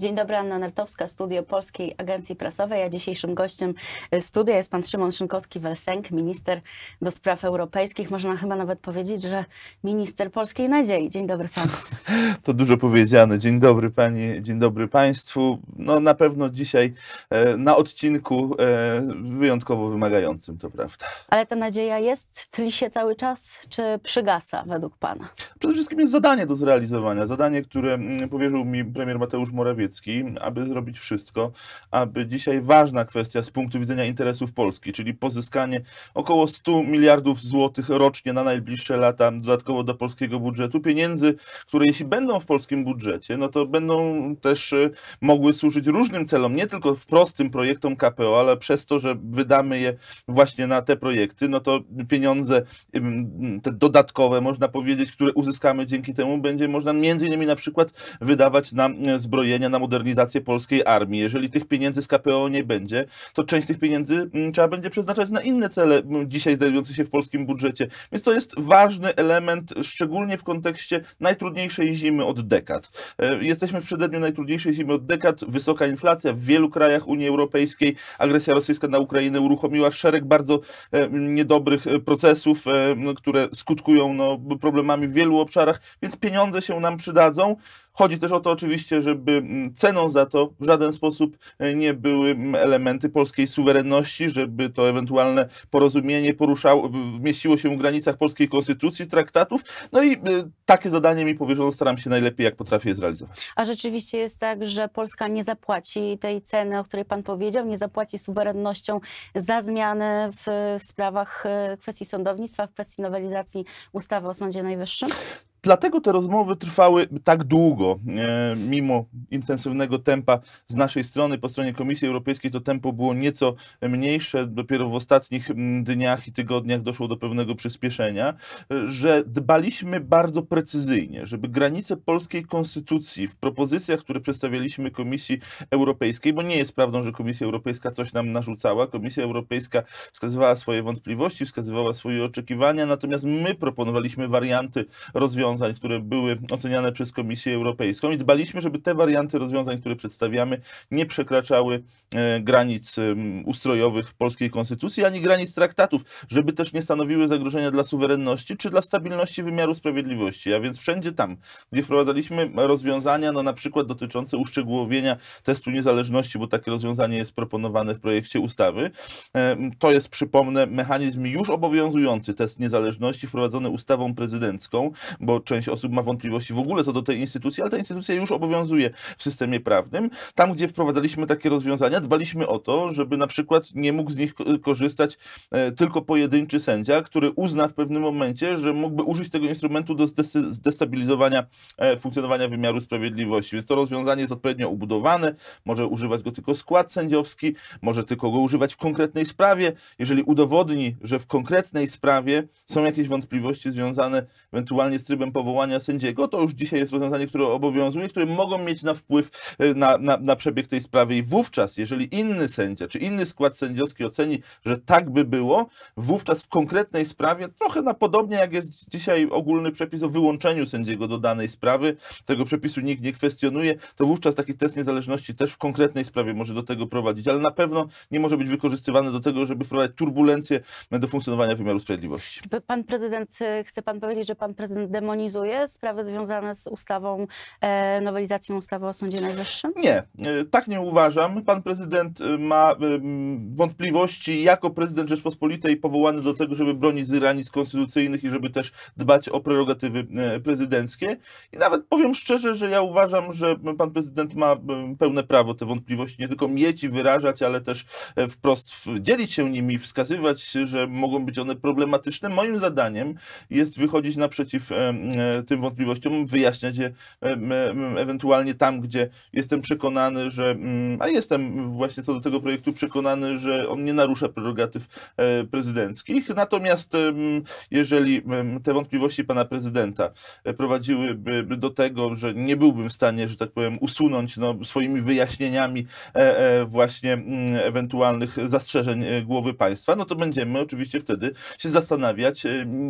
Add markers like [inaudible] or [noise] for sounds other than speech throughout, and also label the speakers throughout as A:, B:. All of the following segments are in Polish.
A: Dzień dobry, Anna Nartowska, studio Polskiej Agencji Prasowej, a dzisiejszym gościem studia jest pan Szymon Szynkowski-Welsenk, minister do spraw europejskich. Można chyba nawet powiedzieć, że minister polskiej nadziei. Dzień dobry panu. [laughs]
B: To dużo powiedziane. Dzień dobry pani, dzień dobry państwu. No na pewno dzisiaj e, na odcinku e, wyjątkowo wymagającym, to prawda.
A: Ale ta nadzieja jest, tli się cały czas, czy przygasa według pana?
B: Przede wszystkim jest zadanie do zrealizowania. Zadanie, które mm, powierzył mi premier Mateusz Morawiecki, aby zrobić wszystko, aby dzisiaj ważna kwestia z punktu widzenia interesów Polski, czyli pozyskanie około 100 miliardów złotych rocznie na najbliższe lata dodatkowo do polskiego budżetu, pieniędzy, które jeśli będą w polskim budżecie, no to będą też e, mogły służyć różnym celom, nie tylko wprost tym projektom KPO, ale przez to, że wydamy je właśnie na te projekty, no to pieniądze te dodatkowe, można powiedzieć, które uzyskamy dzięki temu, będzie można między innymi na przykład wydawać na e, zbrojenia, na modernizację polskiej armii. Jeżeli tych pieniędzy z KPO nie będzie, to część tych pieniędzy trzeba będzie przeznaczać na inne cele dzisiaj znajdujące się w polskim budżecie. Więc to jest ważny element, szczególnie w kontekście najtrudniejszej zimy od dekad. E, jesteśmy w przededniu najtrudniejszej zimy od dekad, wysoka inflacja w wielu krajach Unii Europejskiej, agresja rosyjska na Ukrainę uruchomiła szereg bardzo e, niedobrych procesów, które skutkują no, problemami w wielu obszarach, więc pieniądze się nam przydadzą. Chodzi też o to oczywiście, żeby mm, ceną za to w żaden sposób e, nie były mm, elementy polskiej suwerenności, żeby to ewentualne porozumienie poruszało, mieściło się w granicach polskiej konstytucji, traktatów. No i e, takie zadanie mi powierzono, staram się najlepiej jak potrafię je zrealizować.
A: A rzeczywiście jest tak, że Polska nie zapłaci tej ceny, o której pan powiedział, nie zapłaci suwerennością za zmiany w, w sprawach e, kwestii sądownictwa, w kwestii nowelizacji ustawy o Sądzie Najwyższym?
B: Dlatego te rozmowy trwały tak długo, e, mimo intensywnego tempa z naszej strony. Po stronie Komisji Europejskiej to tempo było nieco mniejsze. Dopiero w ostatnich dniach i tygodniach doszło do pewnego przyspieszenia, e, że dbaliśmy bardzo precyzyjnie, żeby granice polskiej konstytucji w propozycjach, które przedstawialiśmy Komisji Europejskiej, bo nie jest prawdą, że Komisja Europejska coś nam narzucała. Komisja Europejska wskazywała swoje wątpliwości, wskazywała swoje oczekiwania, natomiast my proponowaliśmy warianty rozwiązań rozwiązań, które były oceniane przez Komisję Europejską i dbaliśmy, żeby te warianty rozwiązań, które przedstawiamy, nie przekraczały e, granic ustrojowych polskiej konstytucji, ani granic traktatów, żeby też nie stanowiły zagrożenia dla suwerenności czy dla stabilności wymiaru sprawiedliwości. A więc wszędzie tam, gdzie wprowadzaliśmy rozwiązania, no na przykład dotyczące uszczegółowienia testu niezależności, bo takie rozwiązanie jest proponowane w projekcie ustawy, to jest, przypomnę, mechanizm już obowiązujący test niezależności wprowadzony ustawą prezydencką, bo część osób ma wątpliwości w ogóle co do tej instytucji, ale ta instytucja już obowiązuje w systemie prawnym. Tam, gdzie wprowadzaliśmy takie rozwiązania, dbaliśmy o to, żeby na przykład nie mógł z nich korzystać e, tylko pojedynczy sędzia, który uzna w pewnym momencie, że mógłby użyć tego instrumentu do zdestabilizowania e, funkcjonowania wymiaru sprawiedliwości. Więc to rozwiązanie jest odpowiednio ubudowane, może używać go tylko skład sędziowski, może tylko go używać w konkretnej sprawie. Jeżeli udowodni, że w konkretnej sprawie są jakieś wątpliwości związane ewentualnie z trybem powołania sędziego, to już dzisiaj jest rozwiązanie, które obowiązuje, które mogą mieć na wpływ e, na, na, na przebieg tej sprawy. I wówczas, jeżeli inny sędzia, czy inny skład sędziowski oceni, że tak by było, wówczas w konkretnej sprawie, trochę na podobnie jak jest dzisiaj ogólny przepis o wyłączeniu sędziego do danej sprawy, tego przepisu nikt nie kwestionuje, to wówczas taki test niezależności też w konkretnej sprawie może do tego prowadzić, ale na pewno nie może być wykorzystywany do tego, żeby wprowadzić turbulencje do funkcjonowania wymiaru sprawiedliwości.
A: Pan prezydent, e, chce pan powiedzieć, że pan prezydent demonizuje demonizuje sprawy związane z ustawą, e, nowelizacją ustawy o Sądzie Najwyższym?
B: Nie, e, tak nie uważam. Pan prezydent e, ma wątpliwości jako prezydent Rzeczpospolitej powołany do tego, żeby bronić granic konstytucyjnych i żeby też dbać o prerogatywy prezydenckie. I nawet powiem szczerze, że ja uważam, że pan prezydent ma pełne prawo te wątpliwości nie tylko mieć i wyrażać, ale też wprost dzielić się nimi, wskazywać, że mogą być one problematyczne. Moim zadaniem jest wychodzić naprzeciw tym wątpliwościom, wyjaśniać je ewentualnie tam, gdzie jestem przekonany, że, a jestem właśnie co do tego projektu przekonany, że on nie narusza prerogatyw e, prezydenckich. Natomiast jeżeli te wątpliwości pana prezydenta e, prowadziłyby do tego, że nie byłbym w stanie, że tak powiem, usunąć no, swoimi wyjaśnieniami e, właśnie ewentualnych zastrzeżeń głowy państwa, no to będziemy oczywiście wtedy się zastanawiać,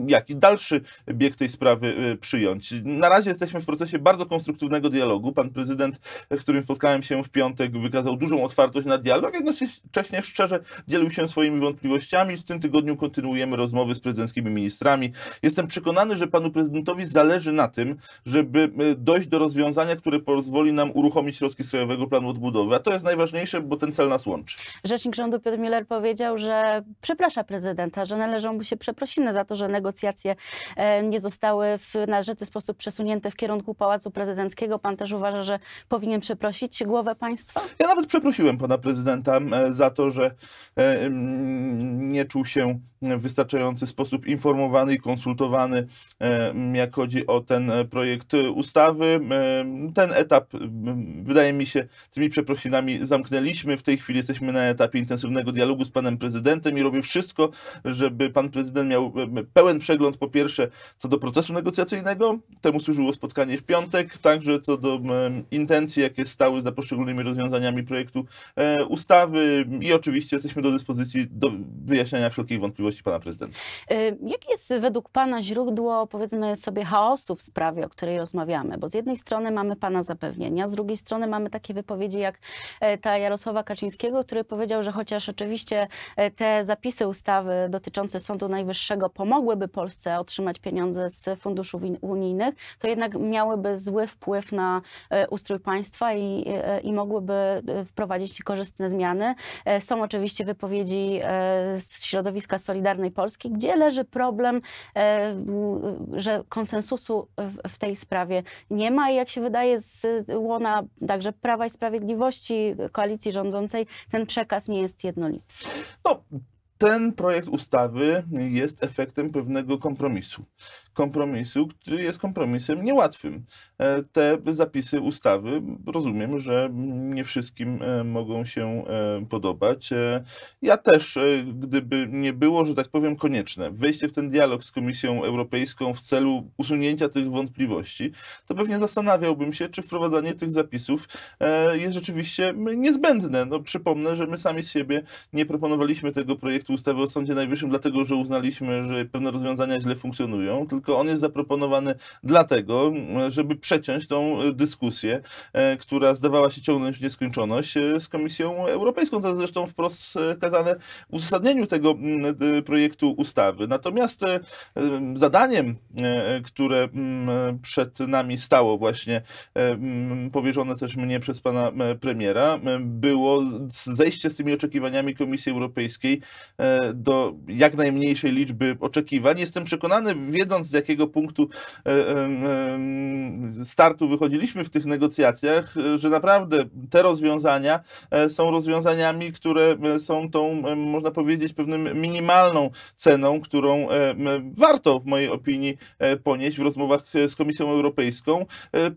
B: jaki dalszy bieg tej sprawy przyjąć. Na razie jesteśmy w procesie bardzo konstruktywnego dialogu. Pan prezydent, z którym spotkałem się w piątek, wykazał dużą otwartość na dialog, jednocześnie szczerze dzielił się swoimi wątpliwościami. W tym tygodniu kontynuujemy rozmowy z prezydenckimi ministrami. Jestem przekonany, że panu prezydentowi zależy na tym, żeby dojść do rozwiązania, które pozwoli nam uruchomić środki z Krajowego Planu Odbudowy. A to jest najważniejsze, bo ten cel nas łączy.
A: Rzecznik rządu Piotr Miller powiedział, że przeprasza prezydenta, że należą mu się przeprosiny za to, że negocjacje e, nie zostały w należyty sposób przesunięte w kierunku Pałacu Prezydenckiego. Pan też uważa, że powinien przeprosić głowę państwa?
B: Ja nawet przeprosiłem pana prezydenta e, za to, że e, nie czuł się w wystarczający sposób informowany i konsultowany, jak chodzi o ten projekt ustawy. Ten etap, wydaje mi się, tymi przeprosinami zamknęliśmy. W tej chwili jesteśmy na etapie intensywnego dialogu z panem prezydentem i robię wszystko, żeby pan prezydent miał pełen przegląd po pierwsze co do procesu negocjacyjnego, temu służyło spotkanie w piątek, także co do intencji, jakie stały za poszczególnymi rozwiązaniami projektu e, ustawy i oczywiście jesteśmy do dyspozycji do wyjaśniania wszelkich wątpliwości pana prezydenta.
A: E, jakie jest według pana źródło, powiedzmy sobie, chaosu w sprawie, o której rozmawiamy? Bo z jednej strony mamy pana zapewnienia, z drugiej strony mamy takie wypowiedzi jak e, ta Jarosława Kaczyńskiego, który powiedział, że chociaż oczywiście te zapisy ustawy dotyczące Sądu Najwyższego pomogłyby Polsce otrzymać pieniądze z funduszów unijnych, to jednak miałyby zły wpływ na ustrój państwa i, i mogłyby wprowadzić korzystne zmiany. Są oczywiście wypowiedzi z środowiska Solidarnej Polski, gdzie leży problem, że konsensusu w tej sprawie nie ma i jak się wydaje z łona także Prawa i Sprawiedliwości, koalicji rządzącej, ten przekaz nie jest jednolity.
B: No, ten projekt ustawy jest efektem pewnego kompromisu kompromisu, który jest kompromisem niełatwym. E, te zapisy ustawy rozumiem, że nie wszystkim e, mogą się e, podobać. Ja też, gdyby nie było, że tak powiem, konieczne wejście w ten dialog z Komisją Europejską w celu usunięcia tych wątpliwości, to pewnie zastanawiałbym się, czy wprowadzanie tych zapisów jest rzeczywiście niezbędne. No, przypomnę, że my sami z siebie nie proponowaliśmy tego projektu ustawy o Sądzie Najwyższym, dlatego że uznaliśmy, że pewne rozwiązania źle funkcjonują, tylko on jest zaproponowany dlatego, żeby przeciąć tą dyskusję, e, która zdawała się ciągnąć w nieskończoność e, z Komisją Europejską. To jest zresztą wprost kazane w uzasadnieniu tego projektu ustawy. Natomiast e, zadaniem, które przed nami stało właśnie, powierzone też mnie przez pana premiera, było zejście z tymi oczekiwaniami Komisji Europejskiej do jak najmniejszej liczby oczekiwań. Jestem przekonany, wiedząc z jakiego punktu e, e, startu wychodziliśmy w tych negocjacjach, że naprawdę te rozwiązania e, są rozwiązaniami, które są tą, można powiedzieć, pewnym minimalną ceną, którą warto w mojej opinii ponieść w rozmowach z Komisją Europejską,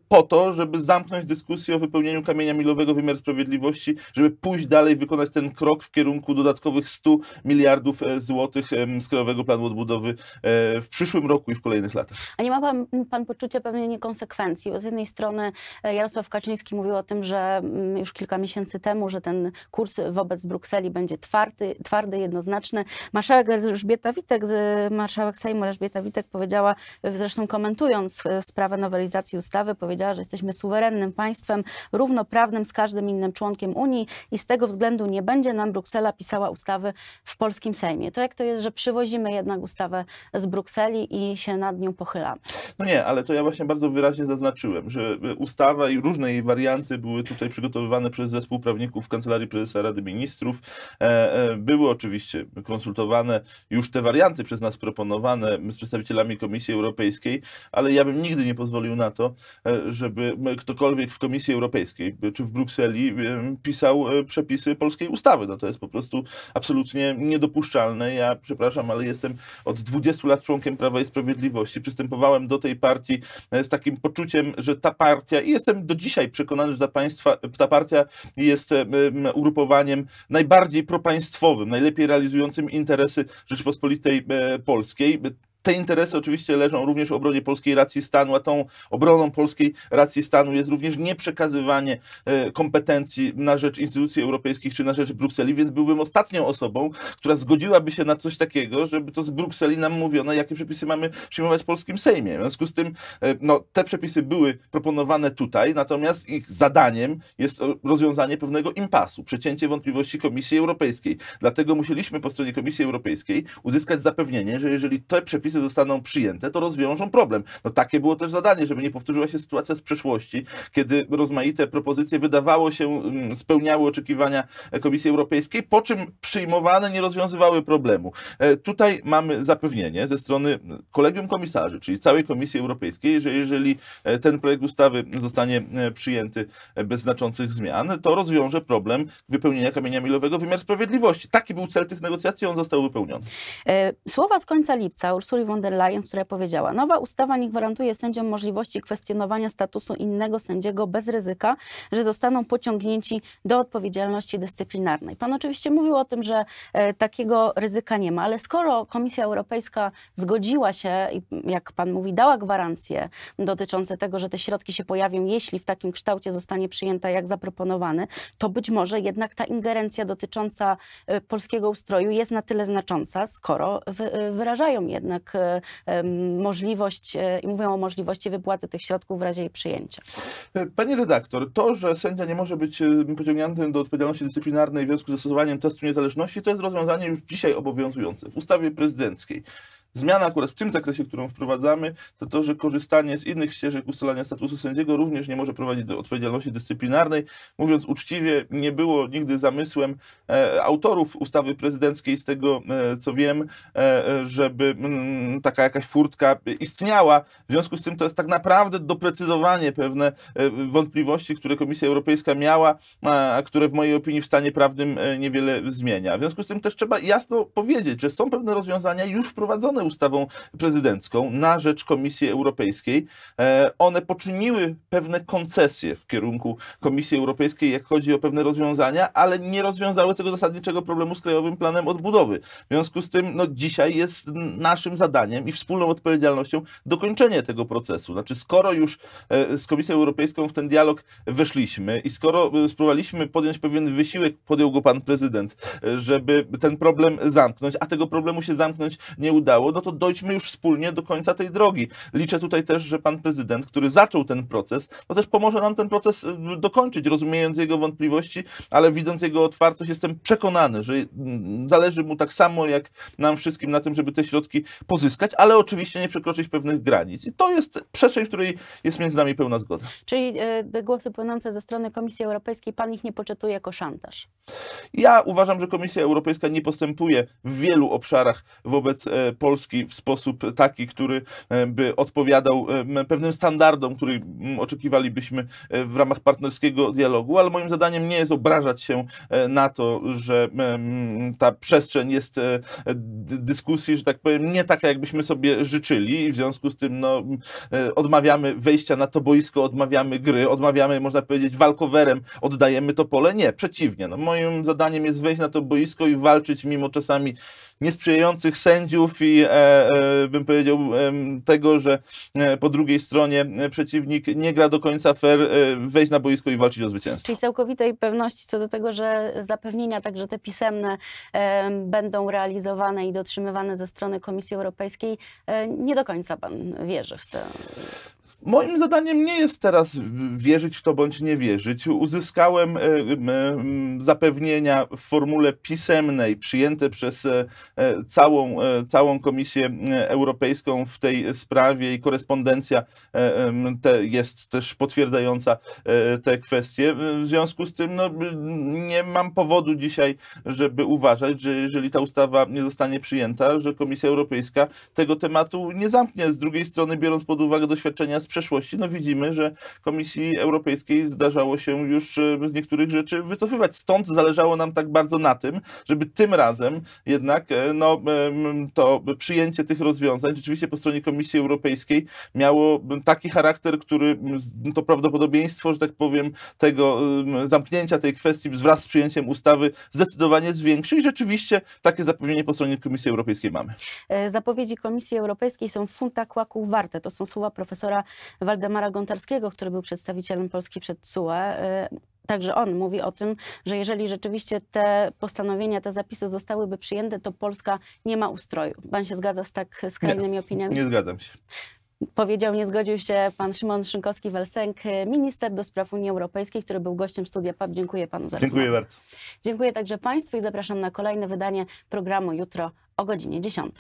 B: po to, żeby zamknąć dyskusję o wypełnieniu kamienia milowego wymiar sprawiedliwości, żeby pójść dalej, wykonać ten krok w kierunku dodatkowych 100 miliardów złotych z Krajowego Planu Odbudowy w przyszłym roku i w kolejnych latach.
A: A nie ma pan, pan poczucia pewnej niekonsekwencji? Bo z jednej strony e, Jarosław Kaczyński mówił o tym, że mm, już kilka miesięcy temu, że ten kurs wobec Brukseli będzie twardy, twardy jednoznaczny. Marszałek Elżbieta Witek, marszałek Sejmu Elżbieta Witek powiedziała, zresztą komentując e, sprawę nowelizacji ustawy, powiedziała, że jesteśmy suwerennym państwem, równoprawnym z każdym innym członkiem Unii i z tego względu nie będzie nam Bruksela pisała ustawy w polskim Sejmie. To jak to jest, że przywozimy jednak ustawę z Brukseli i się nad nią pochylamy.
B: No nie, ale to ja właśnie bardzo wyraźnie zaznaczyłem, że ustawa i różne jej warianty były tutaj przygotowywane przez zespół prawników Kancelarii Prezesa Rady Ministrów. E, e, były oczywiście konsultowane już te warianty przez nas proponowane z przedstawicielami Komisji Europejskiej, ale ja bym nigdy nie pozwolił na to, e, żeby ktokolwiek w Komisji Europejskiej czy w Brukseli pisał przepisy polskiej ustawy. No to jest po prostu absolutnie niedopuszczalne. Ja przepraszam, ale jestem od 20 lat członkiem Prawa i Sprawiedliwości przystępowałem do tej partii e, z takim poczuciem, że ta partia, i jestem do dzisiaj przekonany, że ta, państwa, ta partia jest e, ugrupowaniem najbardziej propaństwowym, najlepiej realizującym interesy Rzeczypospolitej e, Polskiej te interesy oczywiście leżą również w obronie polskiej racji stanu, a tą obroną polskiej racji stanu jest również nieprzekazywanie e, kompetencji na rzecz instytucji europejskich czy na rzecz Brukseli, więc byłbym ostatnią osobą, która zgodziłaby się na coś takiego, żeby to z Brukseli nam mówiono, jakie przepisy mamy przyjmować w polskim Sejmie. W związku z tym e, no, te przepisy były proponowane tutaj, natomiast ich zadaniem jest rozwiązanie pewnego impasu, przecięcie wątpliwości Komisji Europejskiej. Dlatego musieliśmy po stronie Komisji Europejskiej uzyskać zapewnienie, że jeżeli te przepisy zostaną przyjęte, to rozwiążą problem. No takie było też zadanie, żeby nie powtórzyła się sytuacja z przeszłości, kiedy rozmaite propozycje wydawało się mm, spełniały oczekiwania Komisji Europejskiej, po czym przyjmowane nie rozwiązywały problemu. E, tutaj mamy zapewnienie ze strony Kolegium Komisarzy, czyli całej Komisji Europejskiej, że jeżeli e, ten projekt ustawy zostanie e, przyjęty bez znaczących zmian, to rozwiąże problem wypełnienia kamienia milowego wymiar sprawiedliwości. Taki był cel tych negocjacji, on został wypełniony.
A: Słowa z końca lipca Ursuli von der Leyen, która powiedziała, nowa ustawa nie gwarantuje sędziom możliwości kwestionowania statusu innego sędziego bez ryzyka, że zostaną pociągnięci do odpowiedzialności dyscyplinarnej. Pan oczywiście mówił o tym, że e, takiego ryzyka nie ma, ale skoro Komisja Europejska zgodziła się i jak pan mówi, dała gwarancje dotyczące tego, że te środki się pojawią, jeśli w takim kształcie zostanie przyjęta jak zaproponowany, to być może jednak ta ingerencja dotycząca e, polskiego ustroju jest na tyle znacząca, skoro e, wyrażają jednak możliwość i mówią o możliwości wypłaty tych środków w razie jej przyjęcia.
B: Pani redaktor, to, że sędzia nie może być pociągnięty do odpowiedzialności dyscyplinarnej w związku z zastosowaniem testu niezależności, to jest rozwiązanie już dzisiaj obowiązujące w ustawie prezydenckiej. Zmiana akurat w tym zakresie, którą wprowadzamy, to to, że korzystanie z innych ścieżek ustalania statusu sędziego również nie może prowadzić do odpowiedzialności dyscyplinarnej. Mówiąc uczciwie, nie było nigdy zamysłem e, autorów ustawy prezydenckiej, z tego e, co wiem, e, żeby mm, taka jakaś furtka istniała. W związku z tym to jest tak naprawdę doprecyzowanie pewne wątpliwości, które Komisja Europejska miała, a, które w mojej opinii w stanie prawnym niewiele zmienia. W związku z tym też trzeba jasno powiedzieć, że są pewne rozwiązania już wprowadzone ustawą prezydencką na rzecz Komisji Europejskiej. E, one poczyniły pewne koncesje w kierunku Komisji Europejskiej, jak chodzi o pewne rozwiązania, ale nie rozwiązały tego zasadniczego problemu z Krajowym Planem Odbudowy. W związku z tym no, dzisiaj jest naszym zadaniem i wspólną odpowiedzialnością dokończenie tego procesu. Znaczy, skoro już e, z Komisją Europejską w ten dialog weszliśmy i skoro e, spróbowaliśmy podjąć pewien wysiłek, podjął go pan prezydent, żeby ten problem zamknąć, a tego problemu się zamknąć nie udało, no to dojdźmy już wspólnie do końca tej drogi. Liczę tutaj też, że pan prezydent, który zaczął ten proces, no też pomoże nam ten proces y, dokończyć, rozumiejąc jego wątpliwości, ale widząc jego otwartość, jestem przekonany, że mm, zależy mu tak samo jak nam wszystkim na tym, żeby te środki pozyskać, ale oczywiście nie przekroczyć pewnych granic. I to jest przestrzeń, w której jest między nami pełna zgoda.
A: Czyli y, te głosy płynące ze strony Komisji Europejskiej, pan ich nie poczytuje jako szantaż?
B: Ja uważam, że Komisja Europejska nie postępuje w wielu obszarach wobec e, Polski Polski w sposób taki, który e, by odpowiadał e, pewnym standardom, których oczekiwalibyśmy e, w ramach partnerskiego dialogu, ale moim zadaniem nie jest obrażać się na to, że ta przestrzeń jest dyskusji, że tak powiem, nie taka, jakbyśmy sobie życzyli i w związku z tym no, odmawiamy wejścia na to boisko, odmawiamy gry, odmawiamy, można powiedzieć, walkowerem, oddajemy to pole. Nie, przeciwnie. No, moim zadaniem jest wejść na to boisko i walczyć mimo czasami niesprzyjających sędziów i bym powiedział e, tego, że e, po drugiej stronie e, przeciwnik nie gra do końca fair, e, wejść na boisko i walczyć o zwycięstwo.
A: Czyli całkowitej pewności co do tego, że zapewnienia także te pisemne będą realizowane i dotrzymywane ze strony Komisji Europejskiej, nie do końca pan wierzy w to.
B: Moim zadaniem nie jest teraz wierzyć w to bądź nie wierzyć. Uzyskałem e, zapewnienia w formule pisemnej przyjęte przez e, e, całą, całą Komisję Europejską w tej sprawie i korespondencja jest też potwierdzająca te kwestie. W związku z tym no, nie mam powodu dzisiaj, żeby uważać, że jeżeli ta ustawa nie zostanie przyjęta, że Komisja Europejska tego tematu nie zamknie. Z drugiej strony, biorąc pod uwagę doświadczenia z przeszłości no widzimy, że Komisji Europejskiej zdarzało się już e, z niektórych rzeczy wycofywać. Stąd zależało nam tak bardzo na tym, żeby tym razem jednak e, no, to przyjęcie tych rozwiązań rzeczywiście po stronie Komisji Europejskiej miało taki charakter, który to prawdopodobieństwo, że tak powiem, tego zamknięcia tej kwestii wraz z przyjęciem ustawy zdecydowanie zwiększy i rzeczywiście takie zapewnienie po stronie Komisji Europejskiej mamy.
A: E, Zapowiedzi Komisji Europejskiej są funta kłaków warte. To są słowa profesora Waldemara Gontarskiego, który był przedstawicielem Polski przed TSUE. E, Także on mówi o tym, że jeżeli rzeczywiście te postanowienia, te zapisy zostałyby przyjęte, to Polska nie ma ustroju. Pan się zgadza z tak skrajnymi opiniami?
B: Nie zgadzam się.
A: Powiedział, nie zgodził się pan Szymon Szynkowski-Welsenk, minister do spraw Unii Europejskiej, który był gościem studia PAP. Dziękuję panu za
B: Dziękuję
A: rozmowę.
B: bardzo.
A: Dziękuję także państwu i zapraszam na kolejne wydanie programu jutro o godzinie 10.